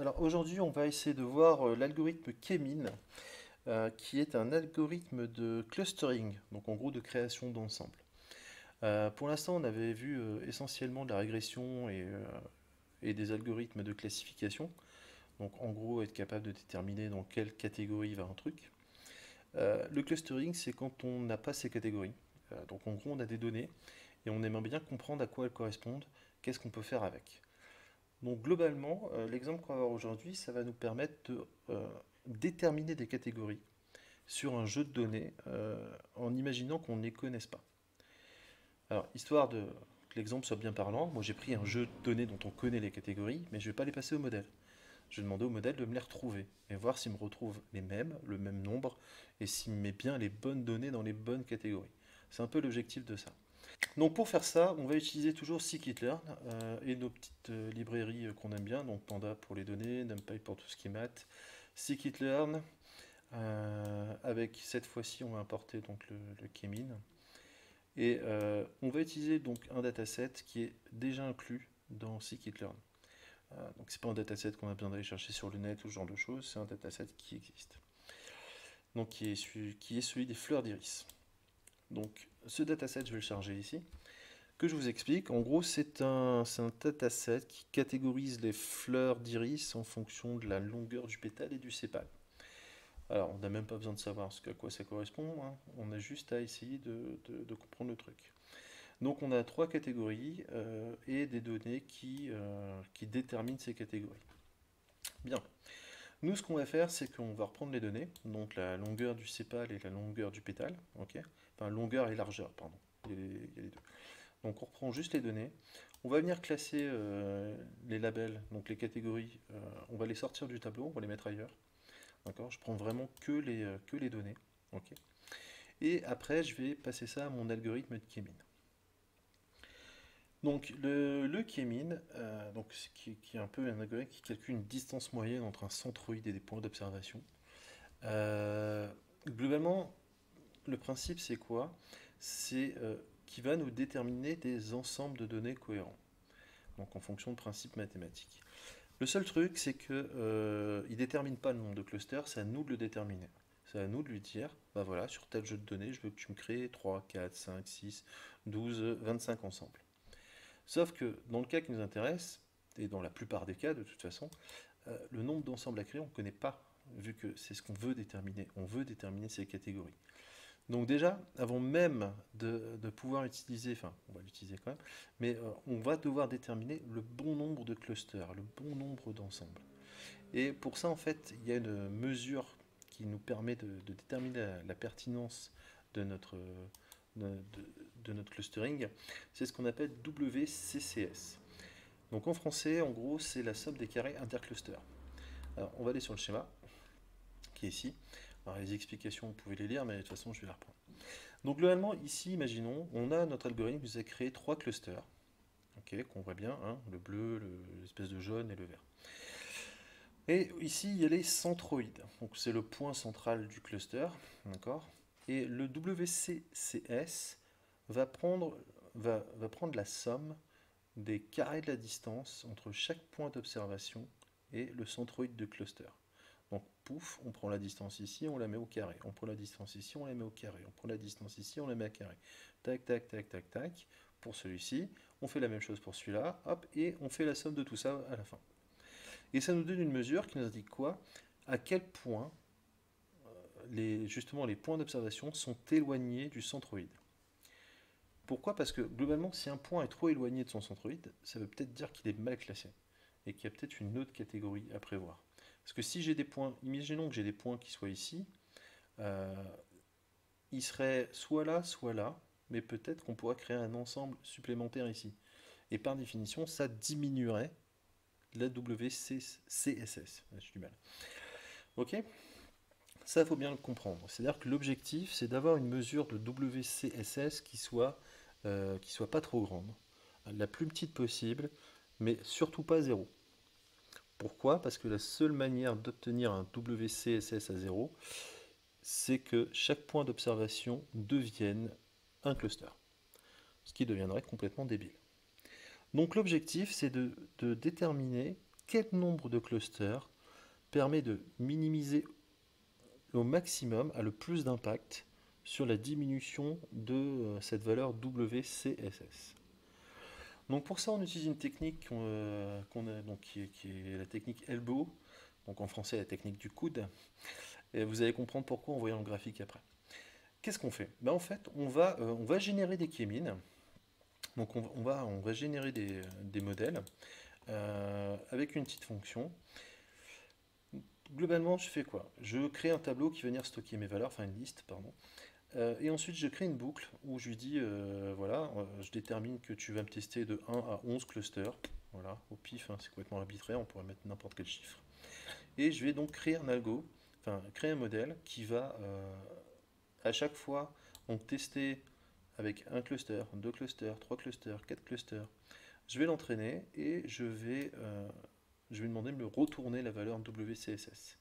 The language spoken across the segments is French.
Alors aujourd'hui, on va essayer de voir euh, l'algorithme Kemin, euh, qui est un algorithme de clustering, donc en gros de création d'ensemble. Euh, pour l'instant, on avait vu essentiellement de la régression et, des algorithmes de classification. Donc en gros, être capable de déterminer dans quelle catégorie va un truc. le clustering, c'est quand on n'a pas ces catégories. donc en gros, on a des données et on aimerait bien comprendre à quoi elles correspondent, qu'est-ce qu'on peut faire avec. Donc globalement, euh, l'exemple qu'on va voir aujourd'hui, ça va nous permettre de euh, déterminer des catégories sur un jeu de données euh, en imaginant qu'on ne les connaisse pas. Alors, histoire de que l'exemple soit bien parlant, moi j'ai pris un jeu de données dont on connaît les catégories, mais je ne vais pas les passer au modèle. Je vais demander au modèle de me les retrouver et voir s'il me retrouve les mêmes, le même nombre, et s'il met bien les bonnes données dans les bonnes catégories. C'est un peu l'objectif de ça. Donc pour faire ça, on va utiliser toujours scikit-learn euh, et nos petites euh, librairies euh, qu'on aime bien, donc Panda pour les données, NumPy pour tout ce qui est maths, scikit-learn, avec cette fois-ci on va importer donc le, le Kemin, et on va utiliser donc un dataset qui est déjà inclus dans scikit-learn. donc c'est pas un dataset qu'on a besoin d'aller chercher sur le net ou ce genre de choses, c'est un dataset qui existe. Donc qui est, qui est celui des fleurs d'iris. Donc ce dataset, je vais le charger ici. Que je vous explique, en gros, c'est un, un dataset qui catégorise les fleurs d'iris en fonction de la longueur du pétale et du sépale. Alors, on n'a même pas besoin de savoir ce à quoi ça correspond, hein. on a juste à essayer de, comprendre le truc. Donc, on a trois catégories euh, et des données qui, euh, qui déterminent ces catégories. Bien. Nous, ce qu'on va faire, c'est qu'on va reprendre les données, donc la longueur du sépale et la longueur du pétale, ok? Enfin longueur et largeur, pardon, il y, a les, deux. Donc on reprend juste les données, on va venir classer euh, les labels, donc les catégories, euh, on va les sortir du tableau, on va les mettre ailleurs, d'accord? Je prends vraiment que les, euh, que les données, ok? Et après, je vais passer ça à mon algorithme de Kemin. Donc le, le Kemin, donc, qui, est un peu un algorithme qui calcule une distance moyenne entre un centroïde et des points d'observation. globalement, le principe, c'est quoi? C'est euh, qui va nous déterminer des ensembles de données cohérents. Donc en fonction de principes mathématiques. Le seul truc, c'est qu'il euh, ne détermine pas le nombre de clusters, c'est à nous de le déterminer. C'est à nous de lui dire, bah voilà, sur tel jeu de données, je veux que tu me crées 3, 4, 5, 6, 12, 25 ensembles. Sauf que dans le cas qui nous intéresse, et dans la plupart des cas de toute façon, euh, le nombre d'ensembles à créer, on ne connaît pas, vu que c'est ce qu'on veut déterminer. On veut déterminer ces catégories. Donc déjà, avant même de, pouvoir utiliser, enfin on va l'utiliser quand même, mais euh, on va devoir déterminer le bon nombre de clusters, le bon nombre d'ensembles. Et pour ça, en fait, il y a une mesure qui nous permet de, déterminer la, pertinence de notre, notre clustering. C'est ce qu'on appelle WCCS. Donc en français, en gros, c'est la somme des carrés intercluster. Alors on va aller sur le schéma, qui est ici les explications, vous pouvez les lire, mais de toute façon, je vais les reprendre. Donc globalement, ici, imaginons, on a notre algorithme qui nous a créé trois clusters, ok, qu'on voit bien, hein, le bleu, l'espèce de jaune et le vert. Et ici, il y a les centroïdes. Donc c'est le point central du cluster, d'accord? Et le WCCS va prendre, la somme des carrés de la distance entre chaque point d'observation et le centroïde de cluster. Donc, pouf, on prend la distance ici, on la met au carré. On prend la distance ici, on la met au carré. On prend la distance ici, on la met à carré. Tac, tac, tac, tac, tac. Pour celui-ci, on fait la même chose pour celui-là, hop, et on fait la somme de tout ça à la fin. Et ça nous donne une mesure qui nous indique quoi? À quel point, euh, justement, les points d'observation sont éloignés du centroïde. Pourquoi? Parce que globalement, si un point est trop éloigné de son centroïde, ça veut peut-être dire qu'il est mal classé et qu'il y a peut-être une autre catégorie à prévoir. Parce que si j'ai des points, imaginons que j'ai des points qui soient ici, euh, ils seraient soit là, soit là, mais peut-être qu'on pourrait créer un ensemble supplémentaire ici. Et par définition, ça diminuerait la WCSS. J'ai du mal. Ok? Ça, il faut bien le comprendre. C'est-à-dire que l'objectif, c'est d'avoir une mesure de WCSS qui soit, euh, qui soit pas trop grande, la plus petite possible, mais surtout pas zéro. Pourquoi? Parce que la seule manière d'obtenir un WCSS à 0, c'est que chaque point d'observation devienne un cluster, ce qui deviendrait complètement débile. Donc l'objectif, c'est de, déterminer quel nombre de clusters permet de minimiser au maximum, a le plus d'impact sur la diminution de euh, cette valeur WCSS. Donc pour ça, on utilise une technique euh, qui, est, la technique elbow, donc en français la technique du coude. Vous allez comprendre pourquoi en voyant le graphique après. Qu'est-ce qu'on fait? Ben En fait, on va, euh, générer des kémines. Donc on, va, on va générer des, modèles avec une petite fonction globalement, je fais quoi? Je crée un tableau qui va venir stocker mes valeurs, enfin une liste, pardon. Euh, et ensuite, je crée une boucle où je lui dis, euh, voilà, euh, je détermine que tu vas me tester de 1 à 11 clusters. Voilà, au pif, hein, c'est complètement arbitraire, on pourrait mettre n'importe quel chiffre. Et je vais donc créer un algo, enfin, créer un modèle qui va, à chaque fois, donc tester avec un cluster, deux clusters, trois clusters, quatre clusters. Je vais l'entraîner et je vais je vais demander de me retourner la valeur WCSS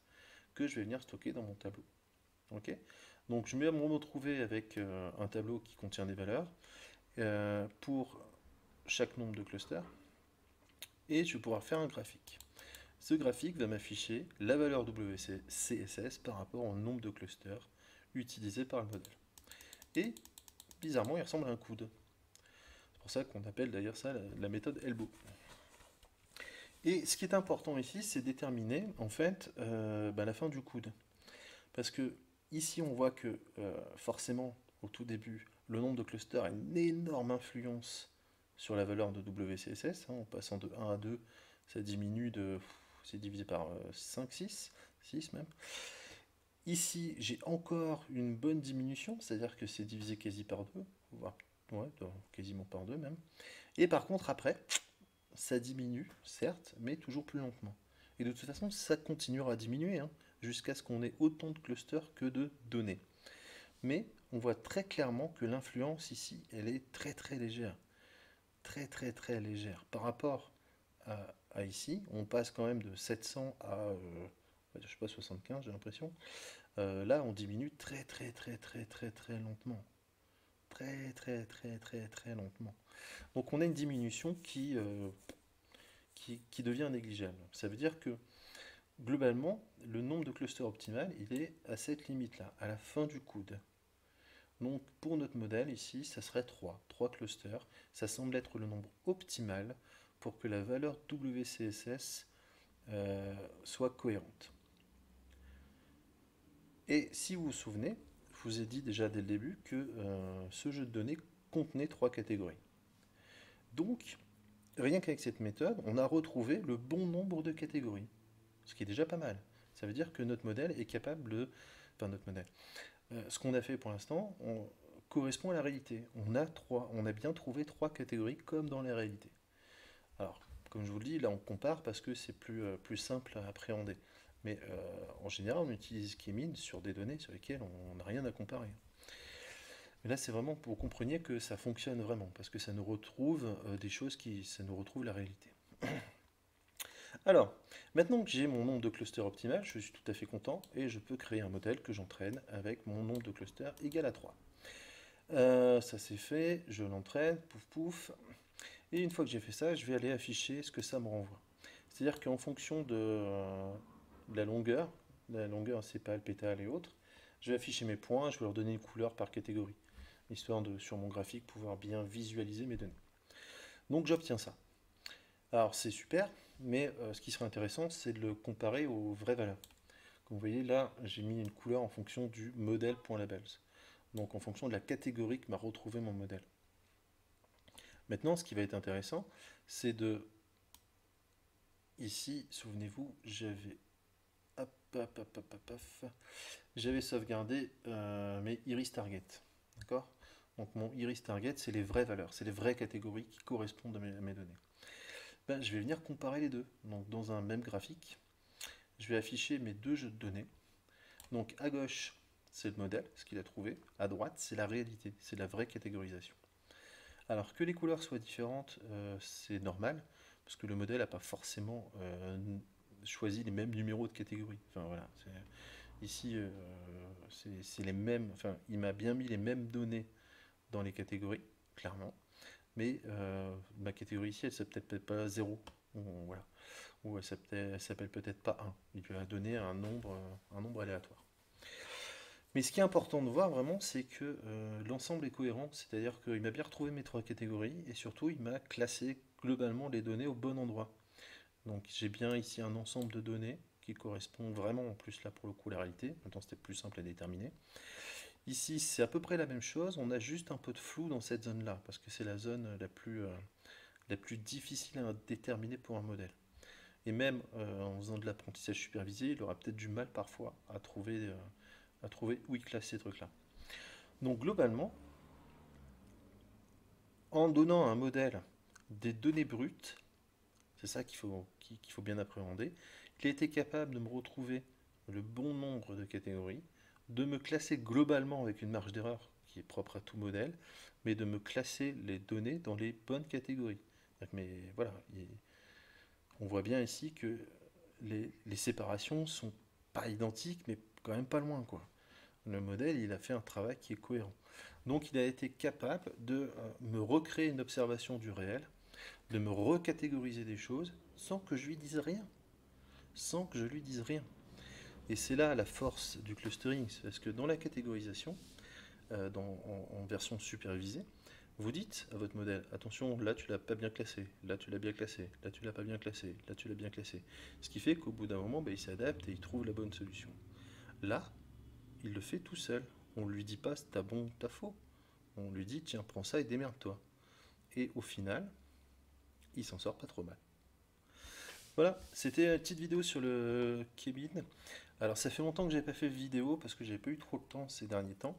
que je vais venir stocker dans mon tableau. Donc je vais me retrouver avec euh, un tableau qui contient des valeurs euh, pour chaque nombre de clusters et je vais pouvoir faire un graphique. Ce graphique va m'afficher la valeur WCSS par rapport au nombre de clusters utilisés par le modèle. Et bizarrement, il ressemble à un coude. C'est pour ça qu'on appelle d'ailleurs ça la méthode elbow. Et ce qui est important ici, c'est déterminer en fait euh, bah, la fin du coude. Parce que ici, on voit que euh, forcément, au tout début, le nombre de clusters a une énorme influence sur la valeur de WCSS. Hein, en passant de 1 à 2, ça diminue de. C'est divisé par 5, 6, 6 même. Ici, j'ai encore une bonne diminution, c'est-à-dire que c'est divisé quasi par 2, voire ouais, quasiment par 2 même. Et par contre, après, ça diminue, certes, mais toujours plus lentement. Et de toute façon, ça continuera à diminuer, hein, jusqu'à ce qu'on ait autant de clusters que de données. Mais on voit très clairement que l'influence ici, elle est très très légère. Très très très légère. Par rapport à, ici, on passe quand même de 700 à, euh, je sais pas, 75, j'ai l'impression. Euh, là, on diminue très très très très très très lentement. Très très très très très lentement. Donc on a une diminution euh, qui, qui, devient négligeable. Ça veut dire que globalement, le nombre de clusters optimal, est à cette limite-là, à la fin du coude. Donc pour notre modèle ici, ça serait 3, 3 clusters. Ça semble être le nombre optimal pour que la valeur WCSS euh, soit cohérente. Et si vous vous souvenez, je vous ai dit déjà dès le début que euh, ce jeu de données contenait trois catégories. Donc, rien qu'avec cette méthode, on a retrouvé le bon nombre de catégories, ce qui est déjà pas mal. Ça veut dire que notre modèle est capable de... Enfin, notre modèle. Euh, ce qu'on a fait pour l'instant correspond à la réalité. On a, bien trouvé trois catégories comme dans la réalité. Alors, comme je vous le dis, là on compare parce que c'est plus, euh, simple à appréhender. Mais euh, en général, on utilise Kemin sur des données sur lesquelles on n'a rien à comparer. Mais là, c'est vraiment pour que compreniez que ça fonctionne vraiment, parce que ça nous retrouve des choses qui, ça nous retrouve la réalité. Alors, maintenant que j'ai mon nombre de clusters optimal, je suis tout à fait content et je peux créer un modèle que j'entraîne avec mon nombre de clusters égal à 3. Euh, ça c'est fait, je l'entraîne, pouf pouf. Et une fois que j'ai fait ça, je vais aller afficher ce que ça me renvoie. C'est-à-dire qu'en fonction de, euh, la longueur, la longueur sépale, pétale et autres, je vais afficher mes points, je vais leur donner une couleur par catégorie histoire de, sur mon graphique, pouvoir bien visualiser mes données. Donc j'obtiens ça. Alors c'est super, mais euh, ce qui serait intéressant, c'est de le comparer aux vraies valeurs. Comme vous voyez là, j'ai mis une couleur en fonction du modèle.labels. Donc en fonction de la catégorie que m'a retrouvé mon modèle. Maintenant, ce qui va être intéressant, c'est de... Ici, souvenez-vous, j'avais... J'avais sauvegardé euh, mes iris target. D'accord? Donc mon iris target, c'est les vraies valeurs, c'est les vraies catégories qui correspondent à mes, données. Ben, je vais venir comparer les deux. Donc dans un même graphique, je vais afficher mes deux jeux de données. Donc à gauche, c'est le modèle, ce qu'il a trouvé. À droite, c'est la réalité, c'est la vraie catégorisation. Alors que les couleurs soient différentes, euh, c'est normal, parce que le modèle n'a pas forcément euh, choisi les mêmes numéros de catégorie. Enfin voilà, ici, euh, c'est les mêmes, enfin, il m'a bien mis les mêmes données dans les catégories, clairement. Mais euh, ma catégorie ici, elle ne peut-être pas 0. Ou, voilà. Ou elle s'appelle peut-être pas 1. Il lui a donné un nombre, un nombre aléatoire. Mais ce qui est important de voir vraiment, c'est que euh, l'ensemble est cohérent, c'est-à-dire qu'il m'a bien retrouvé mes trois catégories et surtout il m'a classé globalement les données au bon endroit. Donc j'ai bien ici un ensemble de données qui correspond vraiment en plus là pour le coup la réalité, maintenant c'était plus simple à déterminer. Ici c'est à peu près la même chose, on a juste un peu de flou dans cette zone là, parce que c'est la zone la plus, euh, la plus difficile à déterminer pour un modèle. Et même euh, en faisant de l'apprentissage supervisé, il aura peut-être du mal parfois à trouver à trouver où il classe ces trucs-là. Donc globalement, en donnant à un modèle des données brutes, c'est ça qu'il faut, qu'il faut bien appréhender, il a été capable de me retrouver le bon nombre de catégories, de me classer globalement avec une marge d'erreur qui est propre à tout modèle, mais de me classer les données dans les bonnes catégories. Mais voilà, on voit bien ici que les, les séparations sont pas identiques, mais quand même pas loin, quoi. Le modèle, il a fait un travail qui est cohérent. Donc, il a été capable de euh, me recréer une observation du réel, de me recatégoriser des choses sans que je lui dise rien. Sans que je lui dise rien. Et c'est là la force du clustering, parce que dans la catégorisation, euh, en, version supervisée, vous dites à votre modèle, attention, là tu l'as pas bien classé, là tu l'as bien classé, là tu l'as pas bien classé, là tu l'as bien classé. Ce qui fait qu'au bout d'un moment, ben, il s'adapte et il trouve la bonne solution. Là, il le fait tout seul. On ne lui dit pas t'as bon, t'as faux. On lui dit tiens, prends ça et démerde-toi. Et au final, il s'en sort pas trop mal. Voilà, c'était une petite vidéo sur le Kebin. Alors ça fait longtemps que j'ai pas fait de vidéo parce que j'ai pas eu trop de temps ces derniers temps.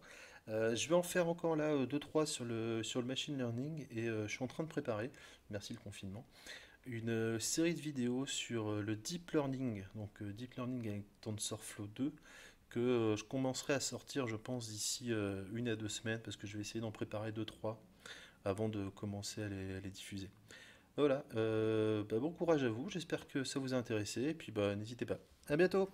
Euh, je vais en faire encore là 2-3 euh, sur le, machine learning et euh, je suis en train de préparer, merci le confinement, une série de vidéos sur le deep learning, donc deep learning avec TensorFlow 2, que je commencerai à sortir, je pense, d'ici une à deux semaines, parce que je vais essayer d'en préparer deux, trois avant de commencer à les, diffuser. Voilà, bah, bon courage à vous, j'espère que ça vous a intéressé, et puis bah, n'hésitez pas. À bientôt